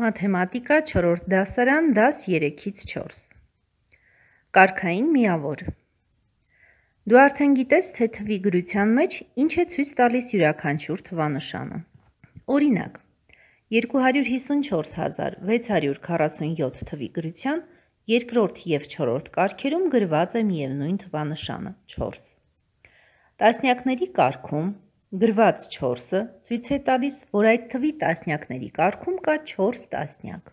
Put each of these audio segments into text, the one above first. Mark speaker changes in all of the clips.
Speaker 1: Մաթեմատիկա 4-րդ դասարան, դաս 3-ից 4 Կարգային միավոր Դու արդեն գիտես, թե թվի գրության մեջ ինչ է ցույց տալիս յուրաքանչյուր թվանշանը։ Օրինակ, 254647 թվի գրության երկրորդ և չորրորդ կարգերում գրված է միևնույն թվանշանը՝ 4։ Տասնյակների կարգում Գրված 4-ը ցույց է տալիս, որ այդ թվի տասնյակների կարգում կա 4 տասնյակ։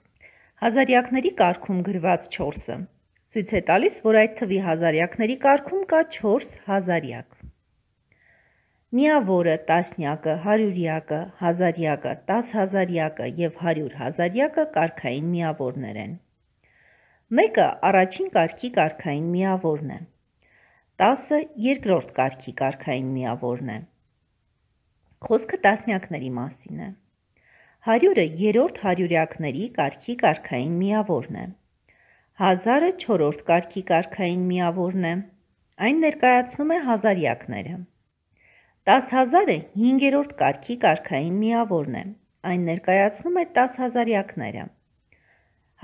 Speaker 1: Հազարյակների կարգում գրված 4-ը ցույց է տալիս, որ այդ թվի հազարյակների կարգում կա 4 հազարյակ։ Միավորը, տասնյակը, հարյուրյակը, հազարյակը, տասհազարյակը և հարյուր հազարյակը կարգային միավորներ են։ Մեկը առաջին կարգի կարգային միավորն է։ 10-ը երկրորդ կարգի կարգային միավորն է։ Խոսքը տասնյակների մասին է։ Հարյուրը երորդ հարյուրյակների կարգի կարգային միավորն է։ Հազարը չորրորդ կարգի կարգային միավորն է։ Այն ներկայացնում է հազարյակները։ Տաս հազարը հինգերորդ կարգի կարգային միավորն է։ Այն ներկայացնում է տաս հազարյակները։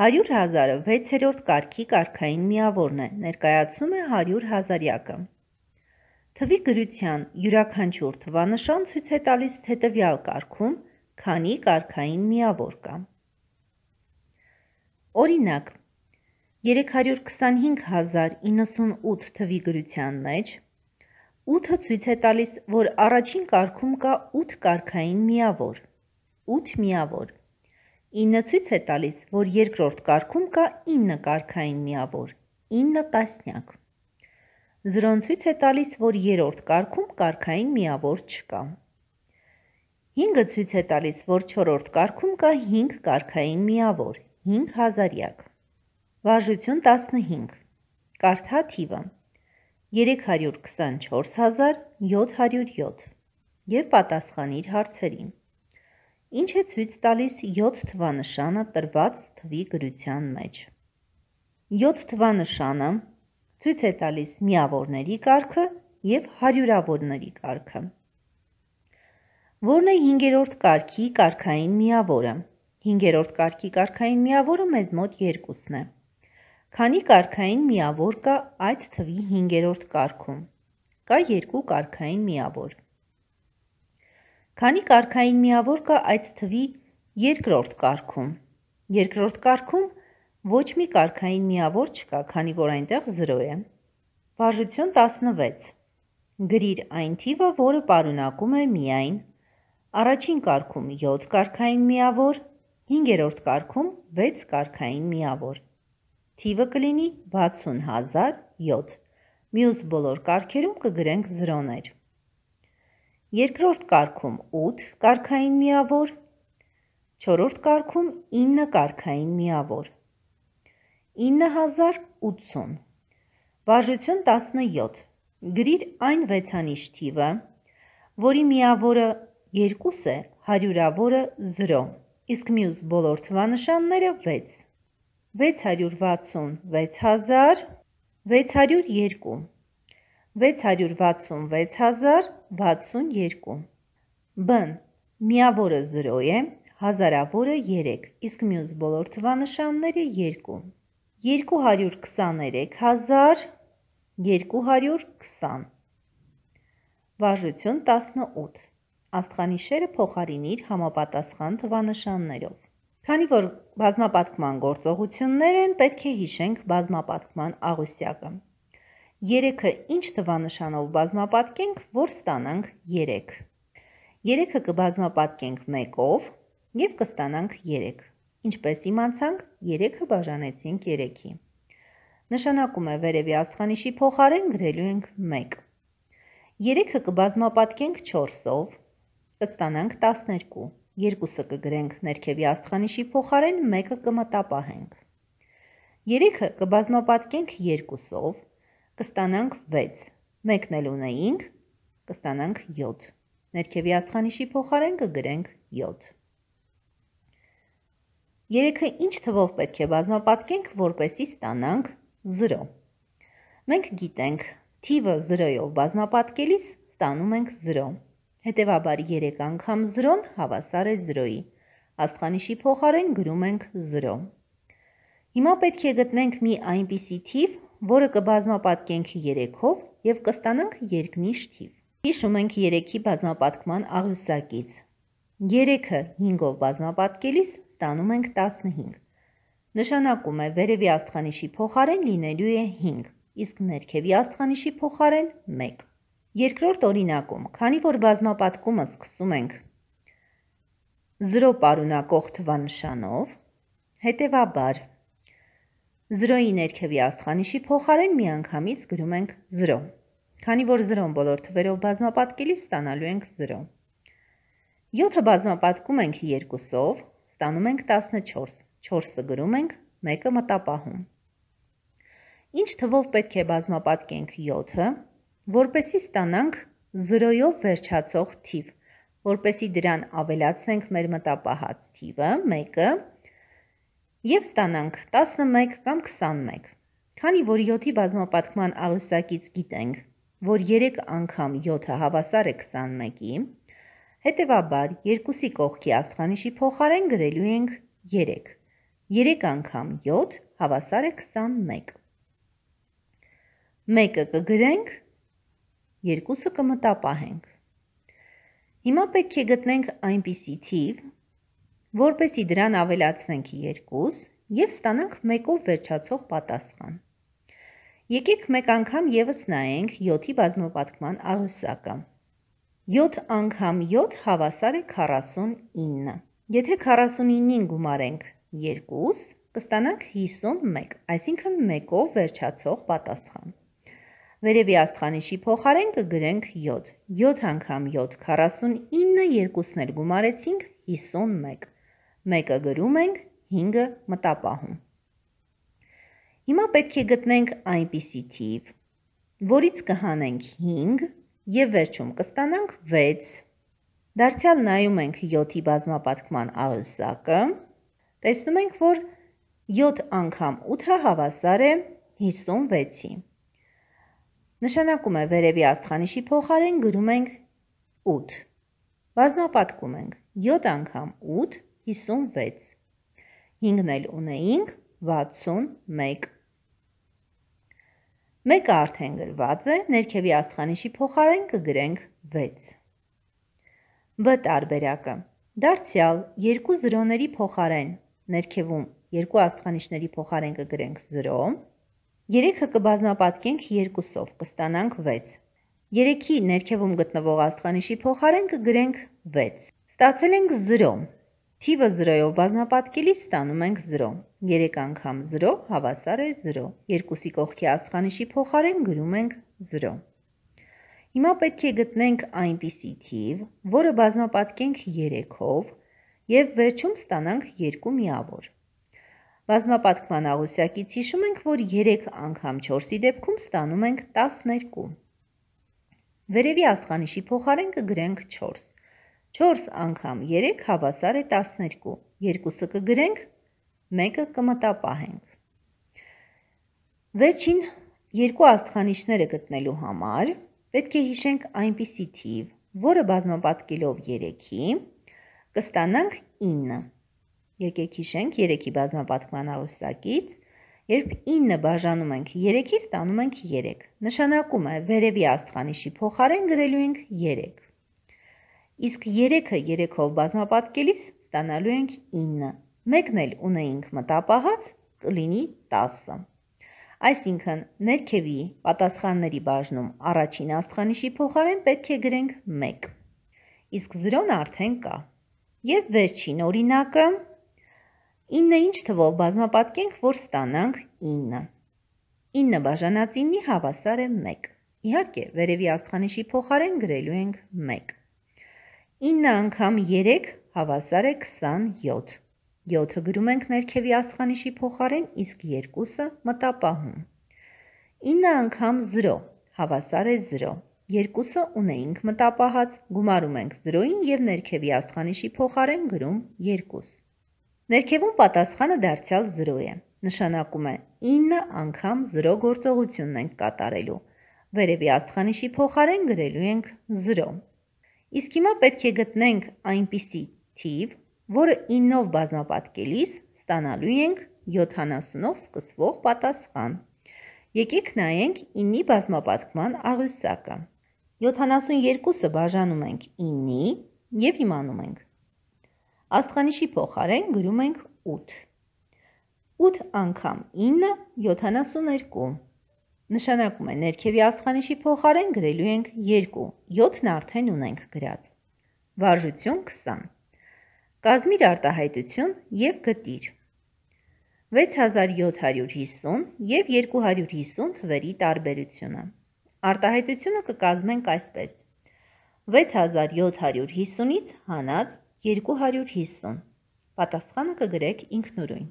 Speaker 1: Հարյուր հազարը վեցերորդ կարգի կարգային միավորն է, ներկայացնում է հարյուր հազարյակը։ Թվի գրության յուրաքանչյուր թվանշան ցույց է տալիս, թե տվյալ կարգում քանի կարգային միավոր կա։ Օրինակ, 325098 թվի գրության մեջ 8-ը ցույց է տալիս, որ առաջին կարգում կա 8 կարգային միավոր, 8 միավոր։ 9 ցույց է տալիս, որ երկրորդ կարգում կա 9 կարգային միավոր, 9 տասնյակ։ Զրոն ցույց է տալիս, որ երրորդ կարգում կարգային միավոր չկա։ 5-ը ցույց է տալիս, որ չորրորդ կարգում կա 5 կարգային միավոր, 5 հազարյակ։ Վարժություն 15։ Կարդա թիվը 324707 եւ պատասխանիր հարցերին։ Ինչ է ցույց տալիս 7 թվանշանը տրված թվի գրության մեջ։ 7 թվանշանը ցույց է տալիս միավորների կարգը և հարյուրավորների կարգը։ Որն է հինգերորդ կարգի կարգային միավորը։ Հինգերորդ կարգի կարգային միավորը մեզ մոտ երկուսն է։ Քանի կարգային միավոր կա այդ թվի հինգերորդ կարգում։ Կա երկու կարգային միավոր։ Քանի կարգային միավոր կա այդ թվի երկրորդ կարգում։ Երկրորդ կարգում Ոչ մի կարգային միավոր չկա, քանի որ այնտեղ 0 է։ Վարժություն 16։ Գրիր այն թիվը, որը պարունակում է միայն առաջին կարգում 7 կարգային միավոր, 5-րդ կարգում 6 կարգային միավոր։ Թիվը կլինի 60007։ Մյուս բոլոր կարգերում կգրենք 0-ներ։ Երկրորդ կարգում 8 կարգային միավոր, չորրորդ կարգում 9 կարգային միավոր։ 9080 Վարժություն 17 Գրիր այն վեցանիշ թիվը, որի միավորը 2 է, հարյուրավորը 0, իսկ մյուս բոլոր թվանշանները 6։ 660 6000 602 666 62 Բ. Միավորը 0 է, հազարավորը 3, իսկ մյուս բոլոր թվանշանները 2։ 223000 220 Վարժություն 18 Աստղանիշերը փոխարինիր համապատասխան թվանշաններով Քանի որ բազմապատկման գործողություններ են, պետք է հիշենք բազմապատկման աղյուսակը։ 3-ը ինչ թվանշանով բազմապատկենք, որ ստանանք 3։ 3-ը կբազմապատկենք 1-ով և կստանանք 3։ Ինչպես իմացանք, 3-ը բաժանեցինք 3-ի։ Նշանակում է վերևի աստղանիշի փոխարեն գրելու ենք 1։ 3-ը կբազմապատկենք 4-ով, կստանանք 12։ 2-ը կգրենք ներքևի աստղանիշի փոխարեն 1-ը կմտապահենք։ 3-ը կբազմապատկենք 2-ով, կստանանք 6։ 1-ն էլ ունեինք, կստանանք 7։ Ներքևի աստղանիշի փոխարեն կգրենք 7։ Երեքը ինչ թվով պետք է բազմապատկենք, որպեսի ստանանք 0։ Մենք գիտենք, թիվը 0-ով բազմապատկելիս ստանում ենք 0։ Հետևաբար 3 անգամ 0-ն հավասար է 0-ի։ աստղանիշի փոխարեն գրում ենք 0։ Հիմա պետք է գտնենք մի այնպիսի թիվ, որը կբազմապատկենք 3-ով և կստանանք երկնիշ թիվ։ Հիշում ենք 3-ի բազմապատկման աղյուսակից։ 3-ը 5-ով բազմապատկելիս ստանում ենք 15։ Նշանակում է վերևի աստղանիշի փոխարեն լինելու է 5, իսկ ներքևի աստղանիշի փոխարեն 1։ Երկրորդ օրինակում, քանի որ բազմապատկումը սկսում ենք 0 պարունակող թվանշանով, հետևաբար 0-ի ներքևի աստղանիշի փոխարեն միանգամից գրում ենք 0։ Քանի որ 0-ն բոլոր թվերով բազմապատկելիս ստանալու ենք 0։ 7-ը բազմապատկում ենք 2-ով, ստանում ենք 14։ 4-ը գրում ենք, 1-ը մտապահում։ Ինչ թվով պետք է բազմապատկենք 7-ը, որպեսի ստանանք 0-ով վերջացող թիվ, որպեսի դրան ավելացնենք մեր մտապահած թիվը, 1-ը, և ստանանք 11 կամ 21։ Քանի որ 7-ի բազմապատկման աղյուսակից գիտենք, որ 3 անգամ 7-ը հավասար է 21-ի, հետևաբար 2-ի կողքի աստղանիշի փոխարեն գրելու ենք 3։ 3 անգամ 7 հավասար է 21։ 1-ը կգրենք, 2-ը կմտապահենք։ Հիմա պետք է գտնենք այնպիսի թիվ, որպեսի դրան ավելացնենք 2 և ստանանք 1-ով վերջացող պատասխան։ Եկեք մեկ անգամ եւս նայենք 7-ի բազմապատկման աղյուսակը։ 7 անգամ 7 հավասար է 49։ Եթե 49-ին գումարենք 2, կստանանք 51, այսինքն 1-ով վերջացող պատասխան։ Վերևի աստղանիշի փոխարեն կգրենք 7։ 7 անգամ 7 49, երկուսն էլ գումարեցինք 51 մեկը գրում ենք, 5-ը մտապահում։ Հիմա պետք է գտնենք այնպիսի թիվ, որից կհանենք 5 և վերջում կստանանք 6։ Դարձյալ նայում ենք 7-ի բազմապատկման աղյուսակը, տեսնում ենք, որ 7 անգամ 8-ը հավասար է 56-ի։ Նշանակում է վերևի աստղանիշի փոխարեն գրում ենք 8։ Բազմապատկում ենք 7 անգամ 8 56, 5-ն էլ ունեինք 61։ Մեկը արդեն գրված է, ներքևի աստղանիշի փոխարեն կգրենք 6։ B տարբերակը։ Դարձյալ երկու զրոների փոխարեն ներքևում երկու աստղանիշների փոխարեն կգրենք 0, 3-ը կբազմապատկենք 2-ով, կստանանք 6։ 3-ի ներքևում գտնվող աստղանիշի փոխարեն կգրենք 6։ Ստացել ենք 0։ Թիվը 0-ով բազմապատկելիս ստանում ենք 0։ 3 անգամ 0 հավասար է 0։ Երկուսի կողքի աստղանիշի փոխարեն գրում ենք 0։ Հիմա պետք է գտնենք այնպիսի թիվ, որը բազմապատկենք 3-ով և վերջում ստանանք 2 միավոր։ Բազմապատկման աղյուսակից հիշում ենք, որ 3 անգամ 4-ի դեպքում ստանում ենք 12։ Վերևի աստղանիշի փոխարեն կգրենք 4։ 4 անգամ 3 հավասար է 12, երկուսը կգրենք, մեկը կմտապահենք։ Վերջին երկու աստղանիշները գտնելու համար պետք է հիշենք այնպիսի թիվ, որը բազմապատկելով 3-ի կստանանք 9։ Եկեք հիշենք 3-ի բազմապատկման աղյուսակից, երբ 9 բաժանում ենք 3-ի ստանում ենք 3։ Նշանակում է վերևի աստղանիշի փոխարեն գրելու ենք 3 իսկ 3-ը 3-ով բազմապատկելիս ստանալու ենք 9։ Մեկն էլ ունեինք մտապահած, կլինի 10։ Այսինքն ներքևի պատասխանների բաժնում առաջին աստղանիշի փոխարեն պետք է գրենք 1։ Իսկ 0-ն արդեն կա։ Եվ վերջին օրինակը. 9-ը ինչ թվով բազմապատկենք, որ ստանանք 9։ 9 բաժանած 9-ի հավասար է 1։ Իհարկե, վերևի աստղանիշի փոխարեն գրելու ենք 1։ 9 անգամ 3 հավասար է 27։ 7-ը գրում ենք ներքևի աստղանիշի փոխարեն, իսկ 2-ը մտապահում։ 9 անգամ 0 հավասար է 0։ Երկուսը ունեինք մտապահած, գումարում ենք 0-ին և ներքևի աստղանիշի փոխարեն գրում 2։ Ներքևում պատասխանը դարձյալ 0 է։ Նշանակում է 9 անգամ 0 գործողությունն ենք կատարելու։ Վերևի աստղանիշի փոխարեն գրելու ենք 0։ Իսկ հիմա պետք է գտնենք այնպիսի թիվ, որը 9-ով բազմապատկելիս ստանալու ենք 70-ով սկսվող պատասխան։ Եկեք նայենք 9-ի բազմապատկման աղյուսակը։ 72-ը բաժանում ենք 9-ի և իմանում ենք։ Աստղանիշի փոխարեն գրում ենք 8։ 8 անգամ 9 72։ Նշանակում է ներքևի աստղանիշի փոխարեն գրելու ենք 2, 7-ն արդեն ունենք գրած։ Վարժություն 20։ Կազմիր արտահայտություն և գտիր։ 6750 և 250 թվերի տարբերությունը։ Արտահայտությունը կկազմենք այսպես։ 6750-ից հանած 250։ Պատասխանը կգրեք ինքնուրույն։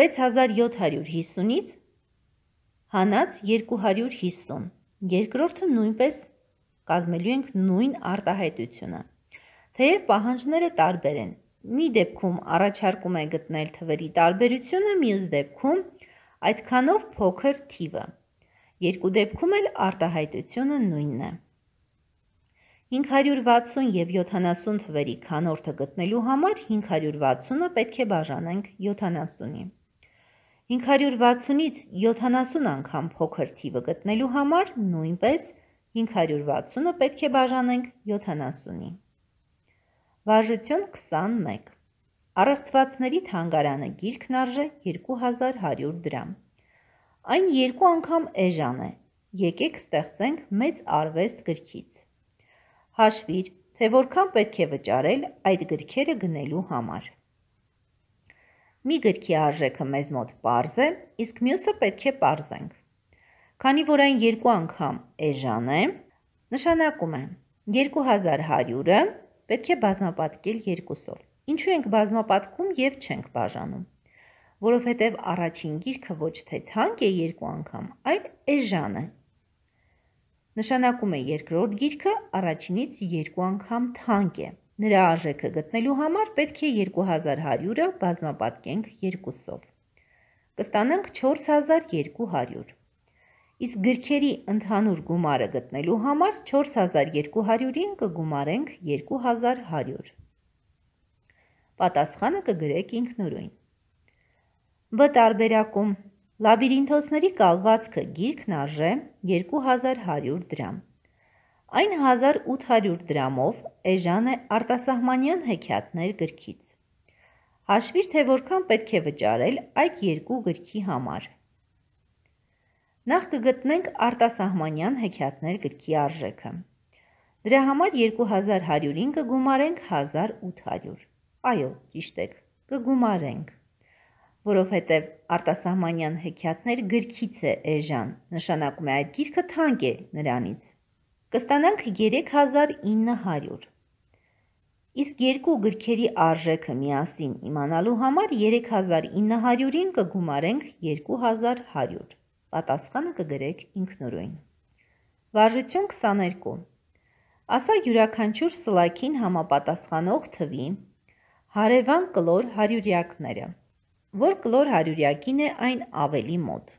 Speaker 1: 6750-ից հանած 250։ Երկրորդը նույնպես կազմելու ենք նույն արտահայտությունը։ Թեև պահանջները տարբեր են, մի դեպքում առաջարկում է գտնել թվերի տարբերությունը, մյուս դեպքում այդքանով փոքր թիվը։ Երկու դեպքում էլ արտահայտությունը նույնն է։ 560 և 70 թվերի քանորդը գտնելու համար 560-ը պետք է բաժանենք 70-ի։ 560-ից 70 անգամ փոքր թիվը գտնելու համար նույնպես 560-ը պետք է բաժանենք 70-ի։ Վարժություն 21։ Առեղծվածների թանգարանը գիրքն արժե 2100 դրամ։ Այն երկու անգամ էժան է։ Եկեք ստեղծենք մեծ արվեստ գրքից։ Հաշվիր, թե որքան պետք է վճարել այդ գրքերը գնելու համար։ Մի գրքի արժեքը մեզ մոտ պարզ է, իսկ մյուսը պետք է պարզենք։ Քանի որ այն երկու անգամ էժան է, նշանակում է 2100-ը պետք է բազմապատկել երկուսով։ Ինչու ենք բազմապատկում եւ չենք բաժանում։ Որովհետև առաջին գիրքը ոչ թե թանկ է երկու անգամ, այլ էժան է, Նշանակում է երկրորդ գիրքը առաջինից երկու անգամ թանկ է։ Նրա արժեքը գտնելու համար պետք է 2100-ը բազմապատկենք երկուսով։ Կստանանք 4200։ Իսկ գրքերի ընդհանուր գումարը գտնելու համար 4200-ին կգումարենք 2100։ Պատասխանը կգրեք ինքնուրույն։ Բ տարբերակում Լաբիրինթոսների կալվածքը գիրքն արժե 2100 դրամ։ Այն 1800 դրամով էժան է արտասահմանյան հեքիաթներ գրքից։ Հաշվիր, թե որքան պետք է վճարել այդ երկու գրքի համար։ Նախ կգտնենք արտասահմանյան հեքիաթներ գրքի արժեքը։ Դրա համար 2100-ին կգումարենք 1800։ Այո, ճիշտ եք, կգումարենք որովհետև արտասահմանյան հեքիաթներ գրքից է էժան, նշանակում է այդ գիրքը թանկ է նրանից։ Կստանանք 3900։ Իսկ երկու գրքերի արժեքը միասին իմանալու համար 3900-ին կգումարենք 2100։ Պատասխանը կգրեք ինքնուրույն։ Վարժություն 22։ Ասա յուրաքանչյուր սլաքին համապատասխանող թվի հարևան կլոր հարյուրյակները որ կլոր հարյուրյակին է այն ավելի մոտ։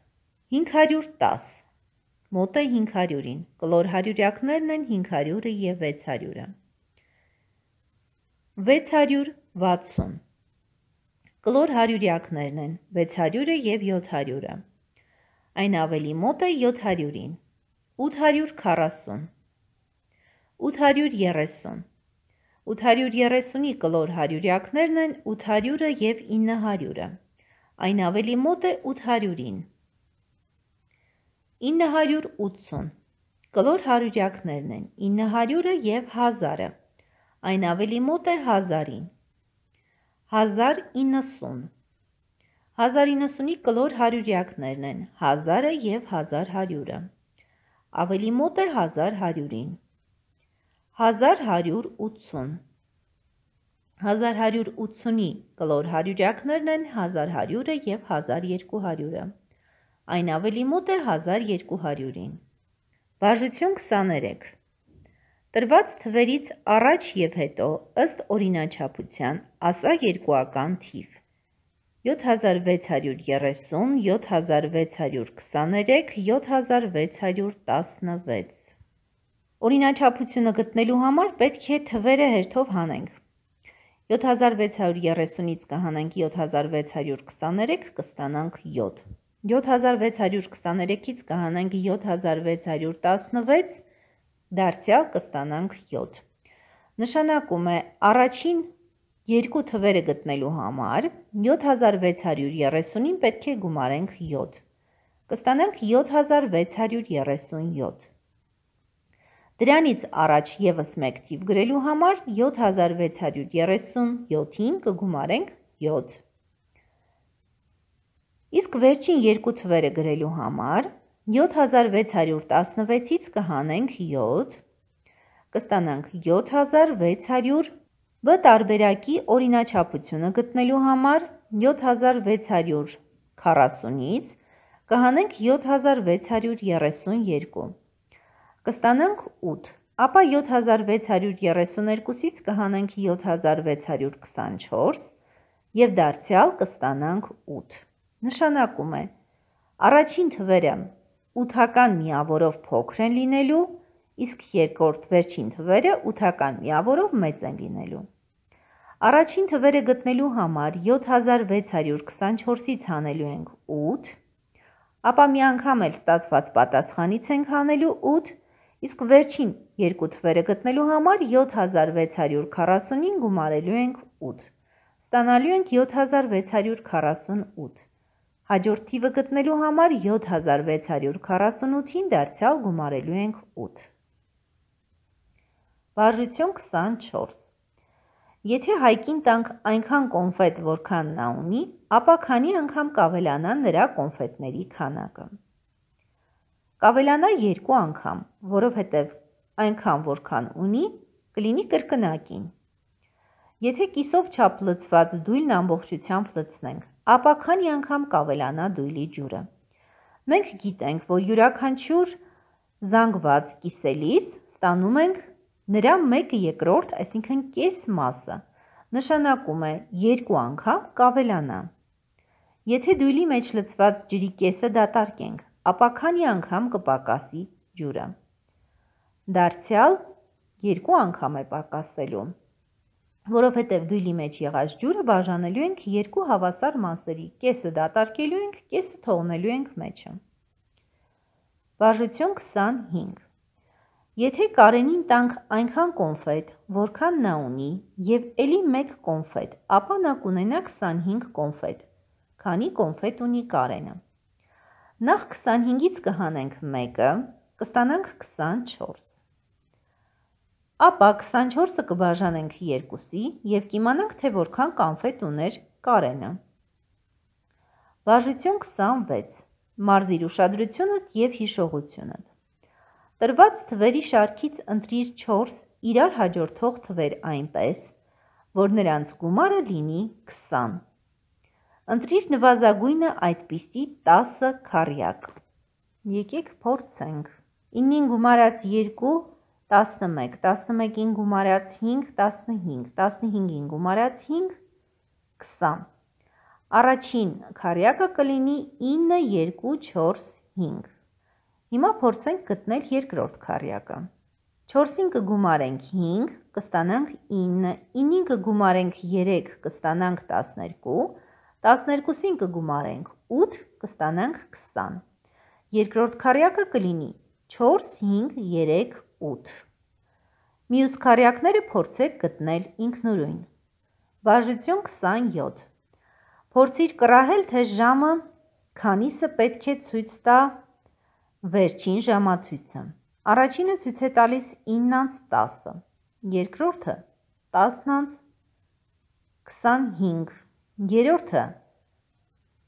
Speaker 1: 510 մոտ է 500-ին, կլոր հարյուրյակներն են 500-ը և 600-ը։ 660 կլոր հարյուրյակներն են 600-ը և 700-ը։ Այն ավելի մոտ է 700-ին։ 840 830 830-ի կլոր հարյուրյակներն են 800-ը և 900-ը։ Այն ավելի մոտ է 800-ին։ 980 կլոր հարյուրյակներն են 900-ը և 1000-ը։ Այն ավելի մոտ է 1000-ին։ 1090 1090-ի կլոր հարյուրյակներն են 1000-ը և 1100-ը։ Ավելի մոտ է 1100-ին։ 1180 1180-ի կլոր հարյուրյակներն են 1100-ը և 1200-ը։ Այն ավելի մոտ է 1200-ին։ Բաժություն 23։ Տրված թվերից առաջ և հետո ըստ օրինաչափության ասա երկուական թիվ 7630, 7623, 7616։ Օրինաչափությունը գտնելու համար պետք է թվերը հերթով հանենք։ 7630-ից կհանենք 7623, կստանանք 7։ 7623-ից կհանենք 7616, դարձյալ կստանանք 7։ Նշանակում է առաջին երկու թվերը գտնելու համար 7630-ին պետք է գումարենք 7։ Կստանանք 7637։ Դրանից առաջ եւս մեկ թիվ գրելու համար 7637-ին կգումարենք 7։ Իսկ վերջին երկու թվերը գրելու համար 7616-ից կհանենք 7, կստանանք 7600 բ տարբերակի օրինաչափությունը գտնելու համար 7640-ից կհանենք 7632 կստանանք 8, ապա 7632-ից կհանենք 7624 և դարձյալ կստանանք 8։ Նշանակում է, առաջին թվերը ութական միավորով փոքր են լինելու, իսկ երկրորդ վերջին թվերը ութական միավորով մեծ են լինելու։ Առաջին թվերը գտնելու համար 7624-ից հանելու ենք 8, ապա մի անգամ էլ ստացված պատասխանից ենք հանելու 8, Իսկ վերջին երկու թվերը գտնելու համար 7640-ին գումարելու ենք 8։ Ստանալու ենք 7648։ Հաջորդ թիվը գտնելու համար 7648-ին դարձյալ գումարելու ենք 8։ Վարժություն 24 Եթե հայկին տանք այնքան կոնֆետ, որքան նա ունի, ապա քանի անգամ կավելանա նրա կոնֆետների քանակը։ Կավելանա երկու անգամ, որովհետև այնքան որքան ունի, կլինի կրկնակին։ Եթե կիսով չափ լցված դույլն ամբողջությամբ լցնենք, ապա քանի անգամ կավելանա դույլի ջուրը։ Մենք գիտենք, որ յուրաքանչյուր զանգված կիսելիս ստանում ենք նրա 1 երկրորդ, այսինքն կես մասը։ Նշանակում է երկու անգամ կավելանա։ Եթե դույլի մեջ լցված ջրի կեսը դատարկենք, ապա քանի անգամ կպակասի ջուրը։ Դարձյալ երկու անգամ է պակասելու, որովհետև դույլի մեջ եղած ջուրը բաժանելու ենք երկու հավասար մասերի, կեսը դատարկելու ենք, կեսը թողնելու ենք մեջը։ Բաժություն 25 Եթե Կարենին տանք այնքան կոնֆետ, որքան նա ունի, եւ ելի մեկ կոնֆետ, ապա նա կունենա 25 կոնֆետ, քանի կոնֆետ ունի Կարենը։ Նախ 25-ից կհանենք 1-ը, կստանանք 24։ Ապա 24-ը կբաժանենք 2-ի և կիմանանք, թե որքան կանֆետ ուներ կարենը։ Վարժություն 26. Մարզիր ուշադրությունդ և հիշողությունդ։ Տրված թվերի շարքից ընտրիր 4 իրար հաջորդող թվեր այնպես, որ նրանց գումարը լինի 20։ Ընտրիր նվազագույնը այդպիսի 10 քառյակ։ Եկեք փորձենք։ 9-ին գումարած 2 11, 11-ին գումարած 5 15, 15-ին գումարած 5 20։ Առաջին քառյակը կլինի 9 2 4 5։ Հիմա փորձենք գտնել երկրորդ քառյակը։ 4-ին կգումարենք 5, կստանանք 9, 9-ին կգումարենք 3, կստանանք 12, 12-ին կգումարենք 8, կստանանք 20։ Երկրորդ քառյակը կլինի 4, 5, 3, 8։ Մյուս քառյակները փորձեք գտնել ինքնուրույն։ Վարժություն 27։ Փորձիր կռահել, թե ժամը քանիսը պետք է ցույց տա վերջին ժամացույցը։ Առաջինը ցույց է տալիս 9:10, երկրորդը 10:25 Երորդը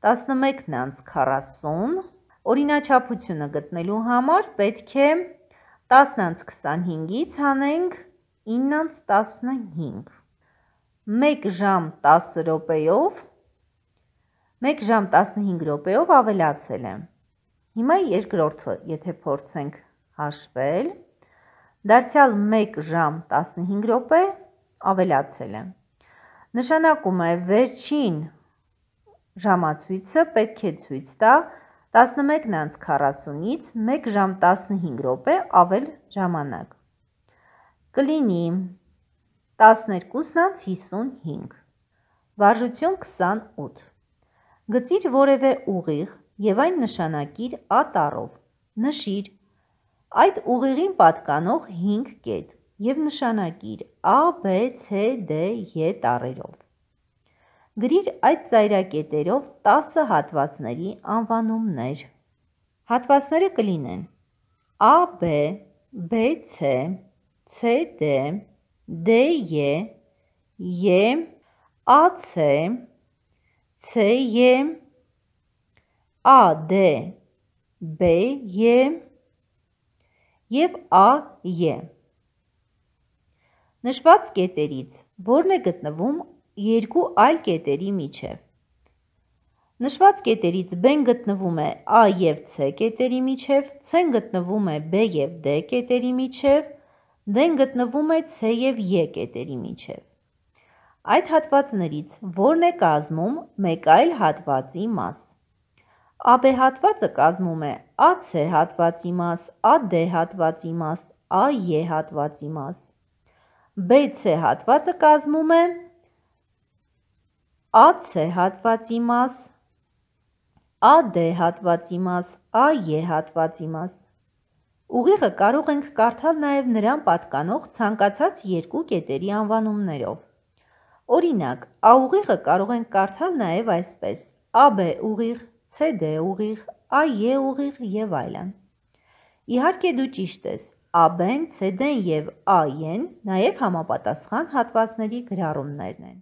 Speaker 1: 11-40 օրինաչափությունը գտնելու համար պետք է 10-25-ից հանենք 9-15 1 ժամ 10 րոպեով 1 ժամ 15 րոպեով ավելացել է հիմա երկրորդը եթե փորձենք հաշվել դարձյալ 1 ժամ 15 րոպե ավելացել է Նշանակում է վերջին ժամացույցը պետք է ցույց տա 11:40-ից 1 ժամ 15 րոպե ավել ժամանակ։ Կլինի 12-55 Վարժություն 28 Գծիր որևէ ուղիղ և այն նշանակիր A տառով, նշիր այդ ուղիղին պատկանող 5 կետ և նշանակիր A, B, C, D, E տառերով։ Գրիր այդ ծայրակետերով 10 հատվածների անվանումներ։ Հատվածները կլինեն. A, B, B, C, C, D, DE, E, AC, CE, AD, BE և AE։ Նշված կետերից որն է գտնվում երկու այլ կետերի միջև։ Նշված կետերից B-ն գտնվում է A և C կետերի միջև, C-ն գտնվում է B և D կետերի միջև, D-ն գտնվում է C և E կետերի միջև։ Այդ հատվածներից որն է կազմում մեկ այլ հատվածի մաս։ AB հատվածը կազմում է AC հատվածի մաս, AD հատվածի մաս, AE հատվածի մաս։ BC հատվածը կազմում է AC հատվածի մաս, AD հատվածի մաս, AE հատվածի մաս։ Ուղիղը կարող ենք կարդալ նաև նրան պատկանող ցանկացած երկու կետերի անվանումներով։ Օրինակ, A ուղիղը կարող ենք կարդալ նաև այսպես. AB ուղիղ, CD ուղիղ, AE ուղիղ եւ այլն։ Իհարկե դու ճիշտ ես, AB-ն, CD-ն եւ AE-ն նաև համապատասխան հատվածների գրառումներն են։